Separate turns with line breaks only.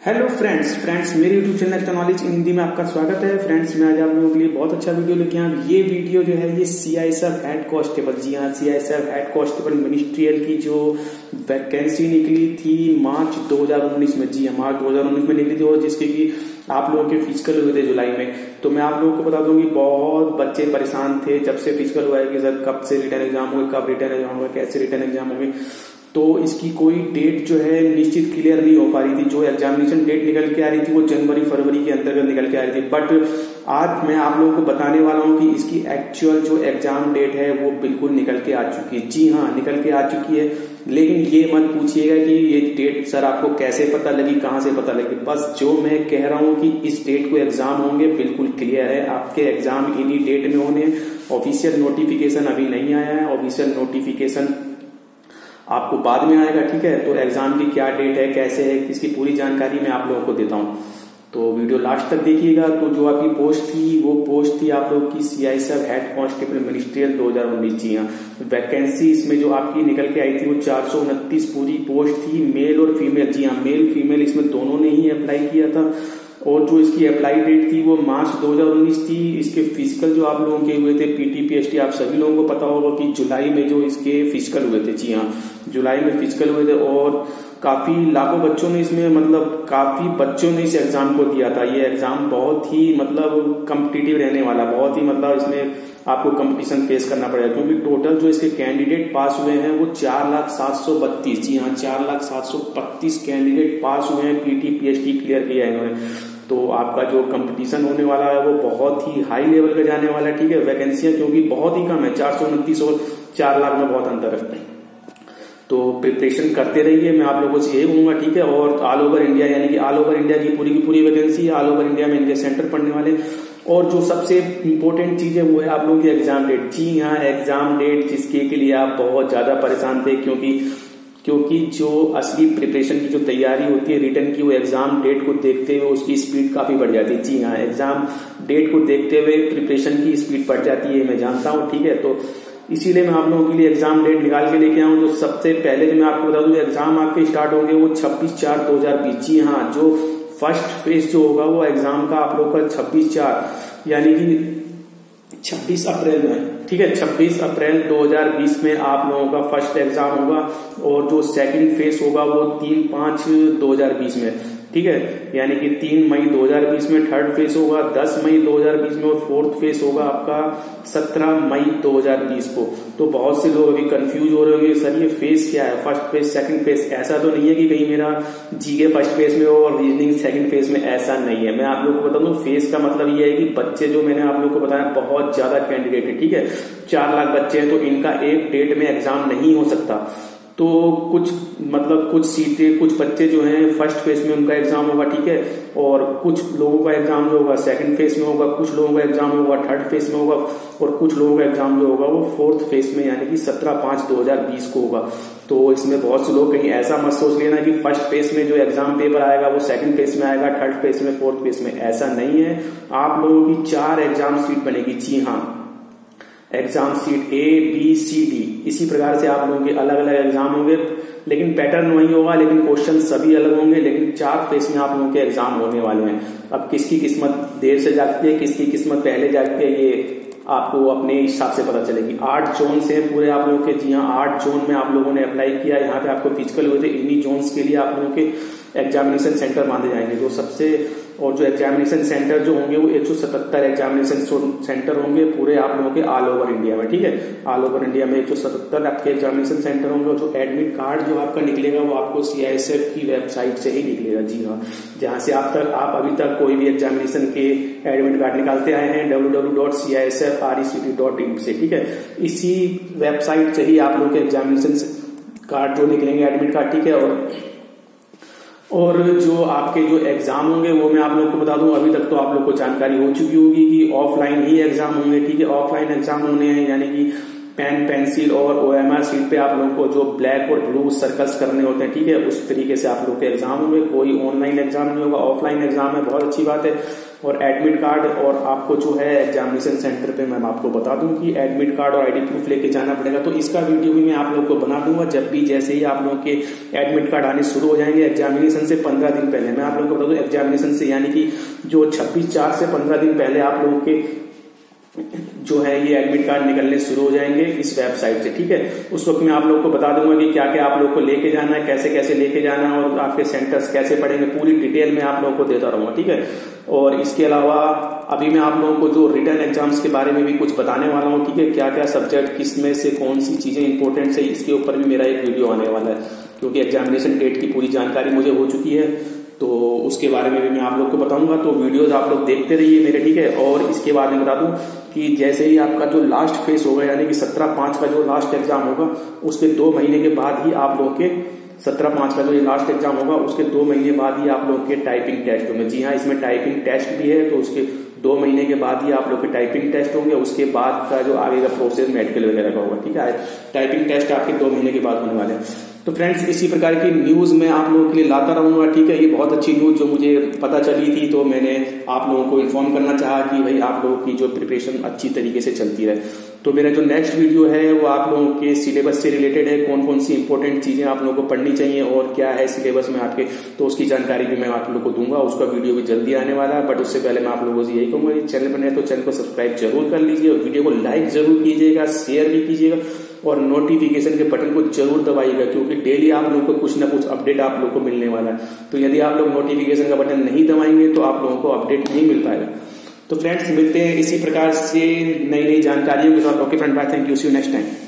Hello friends friends मेरे YouTube channel knowledge in Hindi में आपका स्वागत है। फ्रेंड्स मैं आज आप लोगों के लिए बहुत अच्छा वीडियो लेके आया। ये वीडियो जो है, ये सी आई हेड कॉन्स्टेबल जी हाँ सी आई कॉन्स्टेबल मिनिस्ट्रियल की जो वैकेंसी निकली थी मार्च 2019 में। जी हाँ मार्च 2019 में निकली थी और जिसके की आप लोगों के फ़िज़िकल हुए थे जुलाई में। तो मैं आप लोगों को बता दूँगी बहुत बच्चे परेशान थे जब से फ़िज़िकल हुआ है कि सर कब से रिटर्न एग्ज़ाम होगा, कब रिटर्न एग्ज़ाम होगा, कैसे रिटर्न एग्ज़ाम होंगे। तो इसकी कोई डेट जो है निश्चित क्लियर नहीं हो पा रही थी। जो एग्जामिनेशन डेट निकल के आ रही थी, वो जनवरी, फरवरी के अंतर्गत निकल के आ रही थी। बट आज मैं आप लोगों को बताने वाला हूँ कि इसकी एक्चुअल जो एग्ज़ाम डेट है, वो बिल्कुल निकल के आ चुकी है। जी हाँ निकल के आ चुकी है। लेकिन ये मत पूछिएगा कि ये डेट सर आपको कैसे पता लगी, कहाँ से पता लगी। बस जो मैं कह रहा हूँ कि इस डेट को एग्ज़ाम होंगे, बिल्कुल क्लियर है। आपके एग्ज़ाम इन्हीं डेट में होने। ऑफिशियल नोटिफिकेशन अभी नहीं आया है। ऑफिशियल नोटिफिकेशन आपको बाद में आएगा, ठीक है? तो एग्ज़ाम की क्या डेट है, कैसे है इसकी पूरी जानकारी मैं आप लोगों को देता हूँ। तो वीडियो लास्ट तक देखिएगा। तो जो आपकी पोस्ट थी, वो पोस्ट थी आप लोग की सी आई सब हेड कांस्टेबल मिनिस्ट्रियल दो हज़ार उन्नीस जी हाँ। वैकेंसी इसमें जो आपकी निकल के आई थी, वो चार सौ उनतीस पूरी पोस्ट थी मेल और फीमेल जी हाँ मेल फीमेल इसमें दोनों ने ही अप्लाई किया था। और जो इसकी अप्लाई डेट थी वो मार्च 2019 थी। इसके फ़िज़िकल जो आप लोगों के हुए थे पीटी पीएचटी आप सभी लोगों को पता होगा कि जुलाई में जो इसके फ़िज़िकल हुए थे, जी हाँ जुलाई में फ़िज़िकल हुए थे और काफ़ी लाखों बच्चों ने इसमें मतलब काफ़ी बच्चों ने इस एग्ज़ाम को दिया था। ये एग्ज़ाम बहुत ही मतलब कम्पिटिटिव रहने वाला, बहुत ही मतलब इसमें आपको कंपटीशन फेस करना पड़ेगा, क्योंकि टोटल जो इसके कैंडिडेट पास हुए हैं, वो चार लाख सात सौ बत्तीस। जी हाँ चार लाख सात सौ बत्तीस कैंडिडेट पास हुए हैं पीटी पीएचडी क्लियर किया है इन्होंने। तो आपका जो कंपटीशन होने वाला है, वो बहुत ही हाई लेवल का जाने वाला है, ठीक है? वैकेंसियाँ क्योंकि बहुत ही कम है, चार सौ उनतीस और चार लाख में बहुत अंतर है। तो प्रिपरेशन करते रहिए, मैं आप लोगों से यही कहूँगा ठीक है? और ऑल ओवर इंडिया यानी कि ऑल ओवर इंडिया की पूरी की पूरी वैकेंसी है ऑल ओवर इंडिया में इनके सेंटर पढ़ने वाले। और जो सबसे इम्पोर्टेंट चीज़ है वो है, आप लोगों की एग्ज़ाम डेट जी हाँ एग्ज़ाम डेट जिसके के लिए आप बहुत ज़्यादा परेशान थे, क्योंकि क्योंकि जो असली प्रिपरेशन की जो तैयारी होती है रिटर्न की वो एग्ज़ाम डेट को देखते हुए उसकी स्पीड काफ़ी बढ़ जाती है। जी हाँ एग्ज़ाम डेट को देखते हुए प्रिपरेशन की स्पीड बढ़ जाती है मैं जानता हूँ, ठीक है? तो इसीलिए मैं आप लोगों के लिए एग्ज़ाम डेट निकाल के लेके आऊँ। जो सबसे पहले जो मैं आपको बता दूँ एग्ज़ाम आपके स्टार्ट होंगे वो छब्बीस चार दो हज़ार बीस। जी हाँ जो फ़र्स्ट फ़ेज़ जो होगा वो एग्ज़ाम का आप लोग का छब्बीस चार, यानी कि छब्बीस अप्रैल में, ठीक है? 26 अप्रैल 2020 में आप लोगों का फ़र्स्ट एग्ज़ाम होगा और जो सेकंड फ़ेज़ होगा वो तीन पाँच 2020 में। ठीक है? यानी कि तीन मई 2020 में थर्ड फ़ेज़ होगा 10 मई 2020 में और फोर्थ फ़ेज़ होगा आपका 17 मई 2020 को। तो बहुत से लोग अभी कंफ्यूज हो रहे होंगे, सर, ये फ़ेज़ क्या है? फ़र्स्ट फ़ेज़ सेकंड फ़ेज़ ऐसा तो नहीं है कि कहीं मेरा जीके फ़र्स्ट फ़ेज़ में हो और रीजनिंग सेकंड फ़ेज़ में ऐसा नहीं है। मैं आप लोग को बता दूँ फ़ेज़ का मतलब ये है कि बच्चे जो मैंने आप लोग को बताया, बहुत ज़्यादा कैंडिडेट है, ठीक है? चार लाख बच्चे हैं तो इनका एक डेट में एग्ज़ाम नहीं हो सकता। तो कुछ मतलब कुछ सीटें, कुछ बच्चे जो हैं फ़र्स्ट फ़ेज़ में उनका एग्ज़ाम होगा, ठीक है? और कुछ लोगों का एग्ज़ाम जो होगा सेकंड फ़ेज़ में होगा, कुछ लोगों का एग्ज़ाम होगा थर्ड फ़ेज़ में होगा, और कुछ लोगों का एग्ज़ाम जो होगा, वो फोर्थ फ़ेज़ में, यानी कि सत्रह पाँच दो हज़ार बीस को होगा। तो इसमें बहुत से लोग कहीं ऐसा मत सोच लेना कि फ़र्स्ट फ़ेज़ में जो एग्ज़ाम पेपर आएगा, वो सेकंड फ़ेज़ में आएगा थर्ड फ़ेज़ में फोर्थ फ़ेज़ में ऐसा नहीं है। आप लोगों की चार एग्ज़ाम सीट बनेगी। जी हाँ। Exam seat A B C D इसी प्रकार से आप लोगों के अलग अलग एग्ज़ाम होंगे, लेकिन पैटर्न वही होगा, लेकिन क्वेश्चन सभी अलग होंगे, लेकिन चार फेस में आप लोगों के एग्ज़ाम होने वाले हैं। अब किसकी किस्मत देर से जाती है, किसकी किस्मत पहले जाती है, ये आपको अपने हिसाब से पता चलेगी। आठ जोन से पूरे आप लोगों के। जी हाँ आठ जोन में आप लोगों ने अप्लाई किया। यहाँ पे आपको फ़िज़िकल हुए थे। इन्हीं जोन्स के लिए आप लोगों के एग्जामिनेशन सेंटर बांधे जाएँगे। जो सबसे, और जो एग्जामिनेशन सेंटर जो होंगे, वो 177 एग्जामिनेशन सेंटर होंगे पूरे आप लोगों के ऑल ओवर इंडिया में, ठीक है? ऑल ओवर इंडिया में 177 आपके एग्जामिनेशन सेंटर होंगे, और जो एडमिट कार्ड जो आपका निकलेगा, वो आपको सीआईएसएफ की वेबसाइट से ही निकलेगा। जी हाँ जहाँ से आप तक, आप अभी तक कोई भी एग्जामिनेशन के एडमिट कार्ड निकालते आए हैं डब्ल्यू से, ठीक है? इसी वेबसाइट से ही आप लोग के एग्जामिनेशन कार्ड जो निकलेंगे एडमिट कार्ड ठीक है? और और जो आपके जो एग्ज़ाम होंगे, वो मैं आप लोग को बता दूँ, अभी तक तो आप लोग को जानकारी हो चुकी होगी कि ऑफलाइन ही एग्ज़ाम होंगे, ठीक है? ऑफलाइन एग्ज़ाम होने हैं, यानी कि पेन, पेंसिल और ओ एम आर सीट पे आप लोगों को जो ब्लैक और ब्लू सर्कल्स करने होते हैं, ठीक है, उस तरीके से आप लोग के एग्ज़ाम होंगे। कोई ऑनलाइन एग्ज़ाम नहीं होगा ऑफलाइन एग्ज़ाम है, बहुत अच्छी बात है। और एडमिट कार्ड और आपको जो है एग्जामिनेशन सेंटर पे मैं आपको बता दूँ कि एडमिट कार्ड और आईडी प्रूफ लेके जाना पड़ेगा। तो इसका वीडियो भी मैं आप लोग को बना दूँगा, जब भी जैसे ही आप लोगों के एडमिट कार्ड आने शुरू हो जाएँगे एग्जामिनेशन से पंद्रह दिन पहले। मैं आप लोग को बता दूँ एग्जामिनेशन से यानी कि जो छब्बीस चार से पंद्रह दिन पहले आप लोगों के जो है ये एडमिट कार्ड निकलने शुरू हो जाएँगे इस वेबसाइट से, ठीक है? उस वक्त मैं आप लोग को बता दूँगा कि क्या क्या आप लोग को लेके जाना है, कैसे कैसे लेके जाना है और आपके सेंटर्स कैसे पड़ेंगे पूरी डिटेल में आप लोगों को देता रहूँगा, ठीक है? और इसके अलावा अभी मैं आप लोगों को जो रिटर्न एग्ज़ाम्स के बारे में भी कुछ बताने वाला हूँ, ठीक है? क्या क्या सब्जेक्ट किसमें से कौन सी चीज़ें इंपॉर्टेंट है, इसके ऊपर भी मेरा एक वीडियो आने वाला है, क्योंकि एग्जामिनेशन डेट की पूरी जानकारी मुझे हो चुकी है तो उसके बारे में भी मैं आप लोग को बताऊँगा। तो वीडियोज़ आप लोग देखते रहिए मेरे, ठीक है? और इसके बारे में बता दूँ कि जैसे ही आपका जो लास्ट फेस होगा, यानी कि सत्रह पाँच का जो लास्ट एग्ज़ाम होगा, उसके दो महीने के बाद ही आप लोगों के सत्रह पाँच का जो ये लास्ट एग्ज़ाम होगा, उसके दो महीने बाद ही आप लोगों के टाइपिंग टेस्ट होंगे। जी हाँ इसमें टाइपिंग टेस्ट भी है तो उसके दो महीने के बाद ही आप लोग के टाइपिंग टेस्ट होंगे। उसके बाद का जो आगे का प्रोसेस मेडिकल वगैरह का होगा, ठीक है? टाइपिंग टेस्ट आपके दो महीने के बाद होने वाले हैं। तो फ्रेंड्स इसी प्रकार की न्यूज़ मैं आप लोगों के लिए लाता रहूँगा, ठीक है? ये बहुत अच्छी न्यूज़ जो मुझे पता चली थी तो मैंने आप लोगों को इन्फॉर्म करना चाहा कि भाई आप लोगों की जो प्रिपरेशन अच्छी तरीके से चलती रहे। तो मेरा जो नेक्स्ट वीडियो है, वो आप लोगों के सिलेबस से रिलेटेड है कौन कौन सी इंपॉर्टेंट चीज़ें आप लोगों को पढ़नी चाहिए और क्या है सिलेबस में आपके तो उसकी जानकारी भी मैं आप लोगों को दूँगा, उसका वीडियो भी जल्दी आने वाला है बट उससे पहले मैं आप लोगों से यही कहूँगा चैनल बने तो चैनल को सब्सक्राइब ज़रूर कर लीजिए और वीडियो को लाइक ज़रूर कीजिएगा शेयर भी कीजिएगा और नोटिफिकेशन के बटन को ज़रूर दबाइएगा, क्योंकि डेली आप लोगों को कुछ ना कुछ अपडेट आप लोगों को मिलने वाला है। तो यदि आप लोग नोटिफिकेशन का बटन नहीं दबाएँगे तो आप लोगों को अपडेट नहीं मिल पाएगा। तो फ्रेंड्स, मिलते हैं इसी प्रकार से नई नई जानकारियों के साथ। Okay friend bye thank you see you next time